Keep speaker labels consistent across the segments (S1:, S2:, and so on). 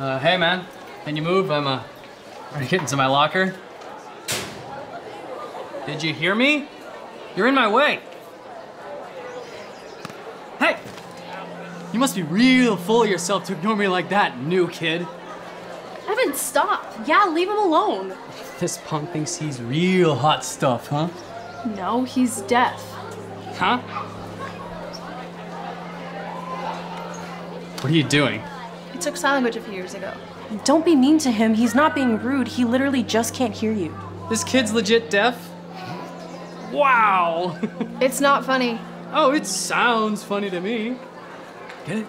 S1: Uh, hey man, can you move? I'm uh, trying to my locker. Did you hear me? You're in my way. Hey! You must be real full of yourself to ignore me like that, new kid.
S2: Evan, stop. Yeah, leave him alone.
S1: This punk thinks he's real hot stuff, huh?
S2: No, he's deaf.
S1: Huh? What are you doing?
S2: I took sign language a few years ago.
S3: Don't be mean to him. He's not being rude. He literally just can't hear you.
S1: This kid's legit deaf? Wow!
S2: It's not funny.
S1: oh, it sounds funny to me. Get it?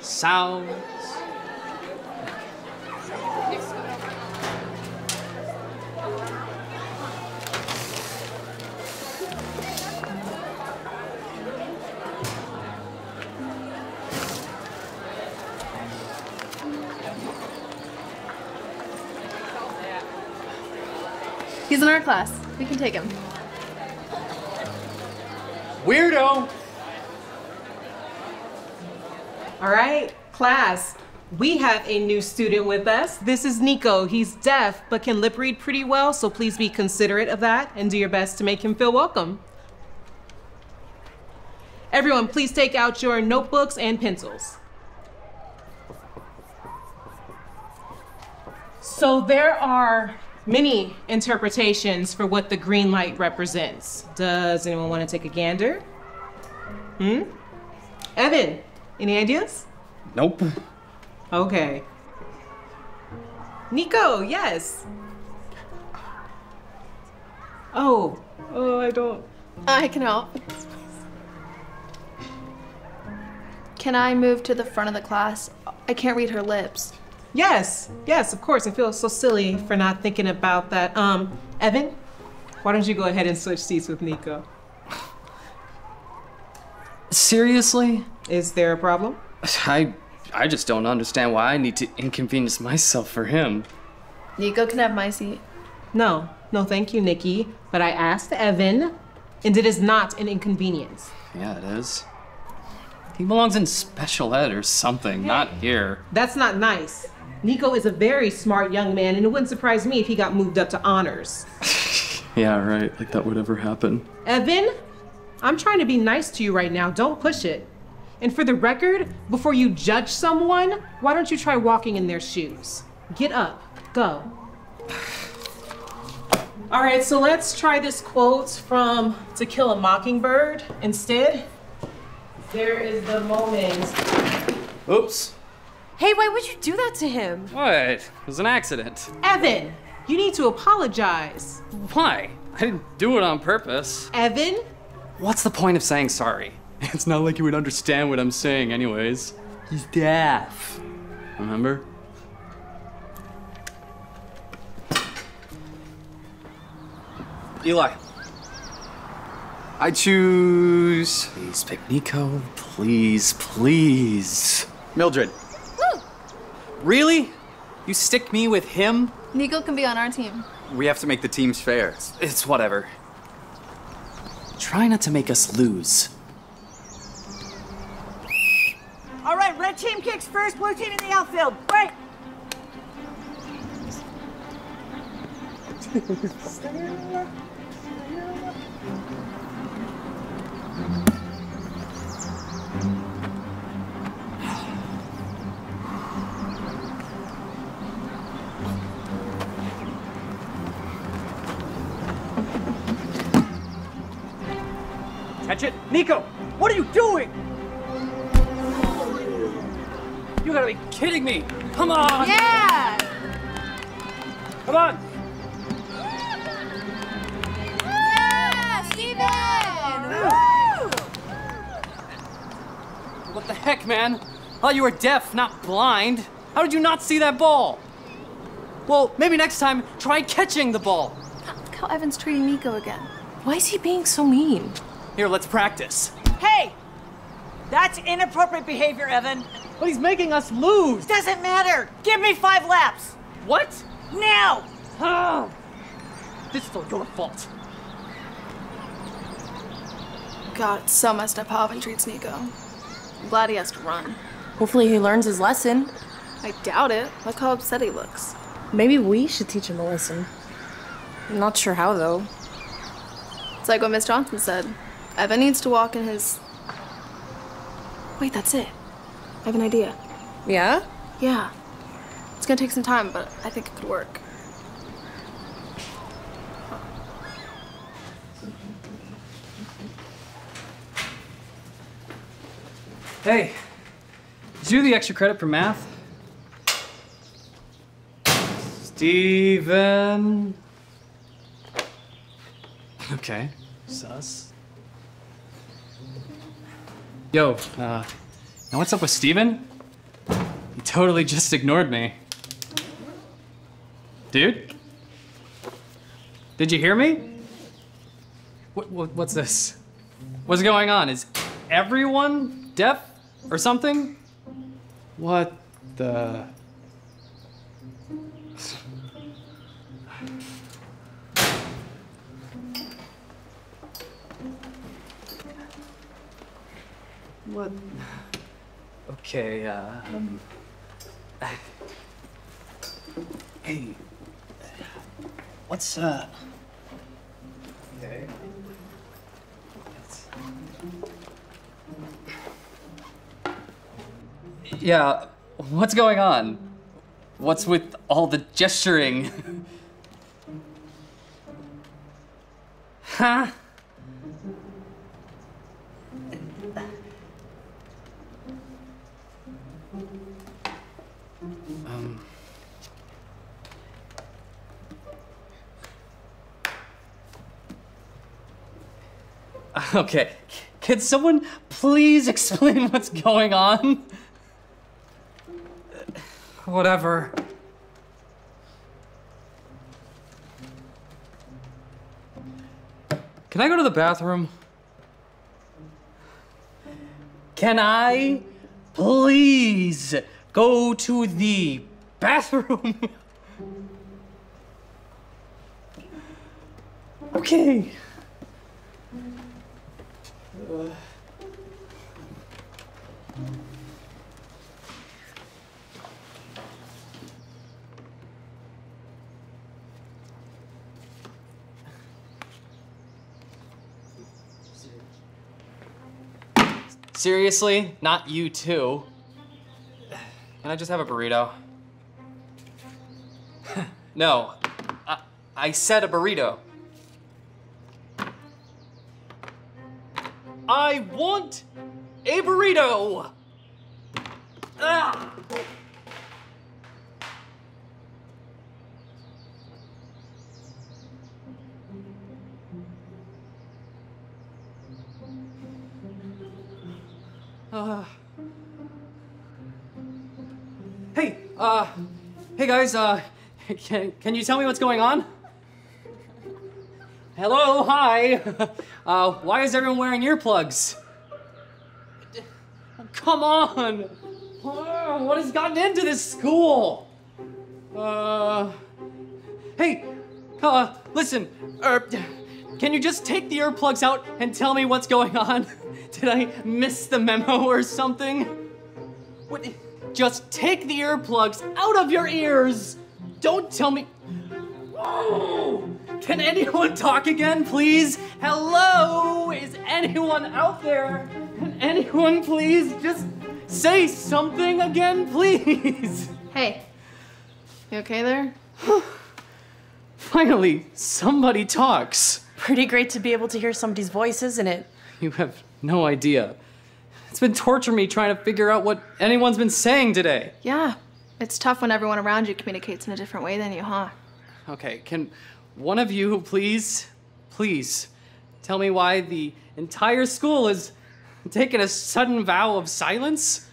S1: Sounds.
S2: He's in our class. We can take him.
S1: Weirdo!
S4: All right, class. We have a new student with us. This is Nico. He's deaf but can lip read pretty well, so please be considerate of that and do your best to make him feel welcome. Everyone, please take out your notebooks and pencils. So there are many interpretations for what the green light represents. Does anyone want to take a gander? Hmm? Evan, any ideas?
S1: Nope.
S4: Okay. Nico, yes. Oh, oh, I don't.
S2: I can help. Can I move to the front of the class? I can't read her lips.
S4: Yes, yes, of course. I feel so silly for not thinking about that. Um, Evan, why don't you go ahead and switch seats with Nico?
S1: Seriously?
S4: Is there a problem?
S1: I I just don't understand why I need to inconvenience myself for him.
S2: Nico can have my seat.
S4: No, no, thank you, Nikki. But I asked Evan, and it is not an inconvenience.
S1: Yeah, it is. He belongs in special ed or something, not here.
S4: That's not nice. Nico is a very smart young man, and it wouldn't surprise me if he got moved up to honors.
S1: Yeah, right. Like that would ever happen.
S4: Evan, I'm trying to be nice to you right now. Don't push it. And for the record, before you judge someone, why don't you try walking in their shoes? Get up. Go. All right, so let's try this quote from To Kill a Mockingbird instead. There is the moment.
S1: Oops.
S3: Hey, why would you do that to him?
S1: What? It was an accident.
S4: Evan, you need to apologize.
S1: Why? I didn't do it on purpose.
S4: Evan,
S1: What's the point of saying sorry? It's not like you would understand what I'm saying, anyways. He's deaf. Remember? Eli. I choose. Please pick Nico. Please, please. Mildred. Really? You stick me with him?
S2: Nico can be on our team.
S5: We have to make the teams fair.
S1: It's whatever. Try not to make us lose.
S6: All right, red team kicks first, blue team in the outfield. Right.
S5: Catch it. Nico, what are you doing?
S1: You gotta be kidding me! Come on!
S2: Yeah!
S5: Come on.
S2: Yeah, Steven!
S1: What the heck, man? Oh, you were deaf, not blind. How did you not see that ball? Well, maybe next time try catching the ball.
S2: Look how Evan's treating Nico again.
S3: Why is he being so mean?
S1: Here, let's practice.
S6: Hey, that's inappropriate behavior, Evan.
S1: But he's making us lose.
S6: Doesn't matter. Give me five laps.
S1: What?
S6: Now.
S1: Oh. This is all your fault.
S2: God, it's so messed up how Evan treats Nico. I'm glad he has to run.
S3: Hopefully he learns his lesson.
S2: I doubt it. Look how upset he looks.
S3: Maybe we should teach him a lesson. I'm not sure how, though.
S2: It's like what Miss Johnson said. Evan needs to walk in his. Wait, that's it. I have an idea.
S3: Yeah?
S2: Yeah. It's gonna take some time, but I think it could work.
S1: Hey, did you do the extra credit for math? Steven. Okay, sus. Yo, uh, now what's up with Steven? He totally just ignored me. Dude? Did you hear me? What, what, what's this? What's going on? Is everyone deaf or something? What the? What? Okay, uh. Um, hey. What's, uh. Okay. Yeah, what's going on? What's with all the gesturing? huh? Okay, can someone please explain what's going on? Whatever. Can I go to the bathroom? Can I please go to the bathroom? okay. Seriously? Not you too. Can I just have a burrito? no. I, I said a burrito. I want a burrito! Ah! Uh, hey, uh, hey guys, uh, can, can you tell me what's going on? Hello, hi. Uh, why is everyone wearing earplugs? Come on. What has gotten into this school? Uh, hey, uh, listen, er, can you just take the earplugs out and tell me what's going on? Did I miss the memo or something? What? Just take the earplugs out of your ears. Don't tell me. Oh, can anyone talk again, please? Hello? Is anyone out there? Can anyone please just say something again, please?
S2: Hey. You okay there?
S1: Finally, somebody talks.
S3: Pretty great to be able to hear somebody's voice, isn't it?
S1: You have no idea. It's been torturing me trying to figure out what anyone's been saying today.
S2: Yeah. It's tough when everyone around you communicates in a different way than you, huh?
S1: Okay, can one of you please, please tell me why the entire school is taking a sudden vow of silence?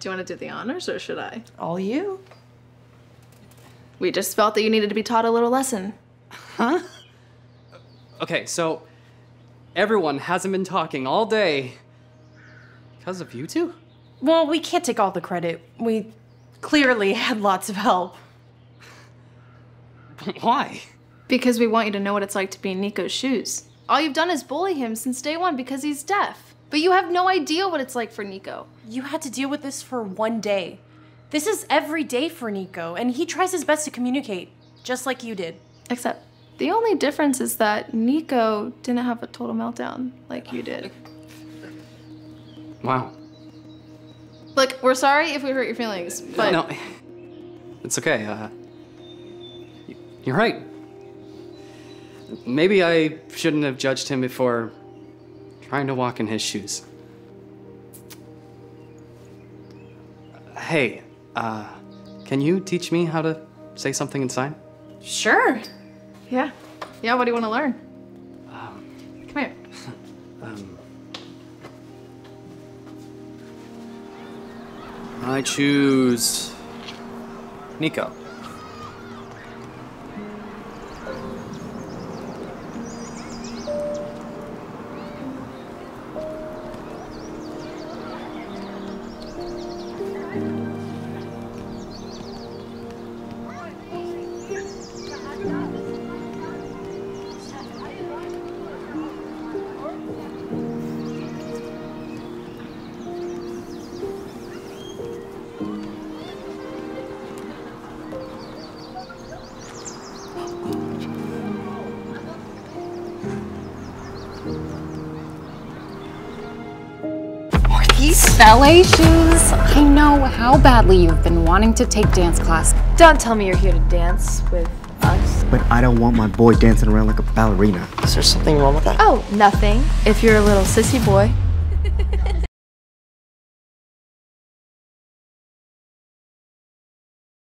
S2: Do you want to do the honors or should I?
S3: All you?
S2: We just felt that you needed to be taught a little lesson.
S1: Huh? Okay, so everyone hasn't been talking all day because of you two?
S3: Well, we can't take all the credit. We clearly had lots of help.
S1: Why?
S2: Because we want you to know what it's like to be in Nico's shoes. All you've done is bully him since day one because he's deaf. But you have no idea what it's like for Nico.
S3: You had to deal with this for one day. This is every day for Nico, and he tries his best to communicate, just like you did.
S2: Except the only difference is that Nico didn't have a total meltdown like you did.
S1: Wow.
S2: Look, we're sorry if we hurt your feelings, but
S1: no, it's okay. Uh, y- you're right. Maybe I shouldn't have judged him before trying to walk in his shoes. Hey, uh, can you teach me how to say something in sign?
S3: Sure.
S2: yeah. Yeah, what do you want to learn? Come here.
S1: um, I choose Nico.
S7: These ballet shoes. I know how badly you've been wanting to take dance class.
S8: Don't tell me you're here to dance with us.
S9: But I don't want my boy dancing around like a ballerina.
S8: Is there something wrong with that?
S2: Oh, nothing. If you're a little sissy boy.